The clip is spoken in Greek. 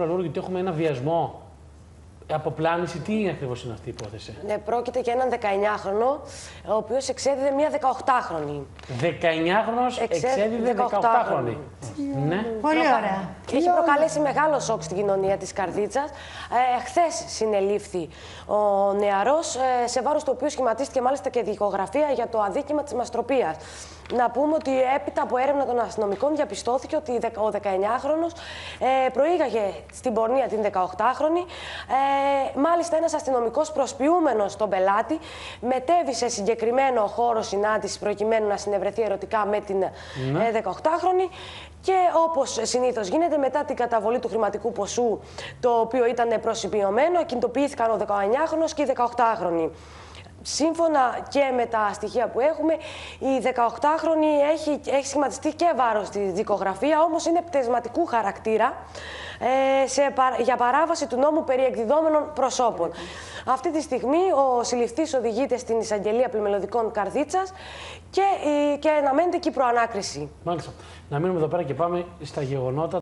Λούρου, γιατί έχουμε ένα βιασμό. Αποπλάνηση, τι ακριβώς είναι αυτή η υπόθεση; Ναι, πρόκειται για έναν 19χρονο, ο οποίος εξέδιδε μια 18χρονη. 19χρονο εξέδιδε 18χρονη. Ναι. Πολύ ωραία. Έχει προκαλέσει μεγάλο σοκ στην κοινωνία της Καρδίτσας. Ε, Χθε συνελήφθη ο νεαρός, ε, σε βάρος του οποίου σχηματίστηκε μάλιστα και δικογραφία για το αδίκημα της μαστροπίας. Να πούμε ότι έπειτα από έρευνα των αστυνομικών διαπιστώθηκε ότι ο 19χρονο ε, προήγαγε στην πορνεία την 18χρονη. Ε, μάλιστα, ένας αστυνομικός προσποιούμενος τον πελάτη μετέβη σε συγκεκριμένο χώρο συνάντησης προκειμένου να συνευρεθεί ερωτικά με την ναι. 18χρονη. Και όπως συνήθως γίνεται, μετά την καταβολή του χρηματικού ποσού, το οποίο ήταν προσυπηωμένο, κινητοποιήθηκαν ο 19χρονο και η 18χρονη. Σύμφωνα και με τα στοιχεία που έχουμε, η 18χρονη έχει, έχει σχηματιστεί και βάρος στη δικογραφία, όμως είναι πτεσματικού χαρακτήρα ε, σε, για παράβαση του νόμου περί εκδιδόμενων προσώπων. Αυτή τη στιγμή ο συλληφτής οδηγείται στην εισαγγελία πλημελωδικών Καρδίτσας και, ε, και αναμένεται και η προανάκριση. Μάλιστα. Να μείνουμε εδώ πέρα και πάμε στα γεγονότα.